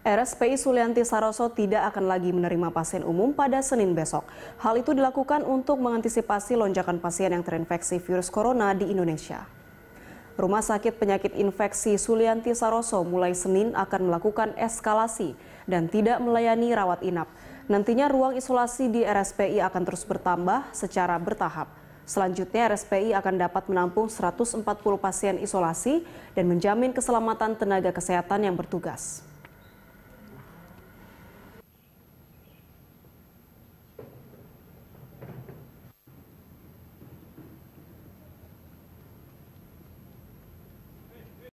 RSPI Sulianti Saroso tidak akan lagi menerima pasien umum pada Senin besok. Hal itu dilakukan untuk mengantisipasi lonjakan pasien yang terinfeksi virus corona di Indonesia. Rumah Sakit Penyakit Infeksi Sulianti Saroso mulai Senin akan melakukan eskalasi dan tidak melayani rawat inap. Nantinya ruang isolasi di RSPI akan terus bertambah secara bertahap. Selanjutnya RSPI akan dapat menampung 140 pasien isolasi dan menjamin keselamatan tenaga kesehatan yang bertugas.